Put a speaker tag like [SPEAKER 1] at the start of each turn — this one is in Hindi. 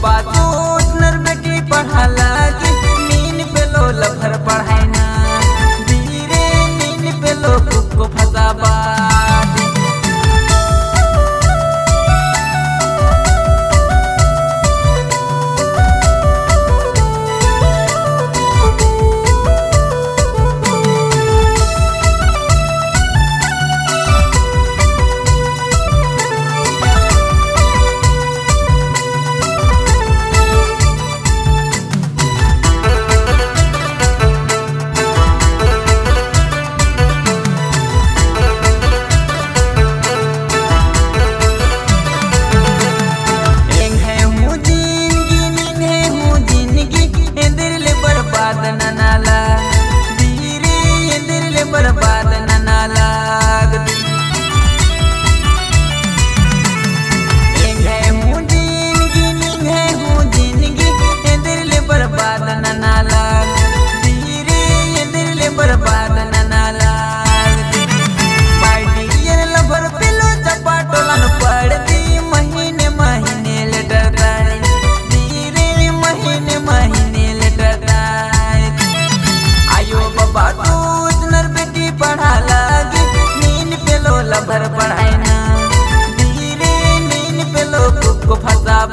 [SPEAKER 1] back. पढ़ाई ना। धीरे नींद पे लोग को फंसा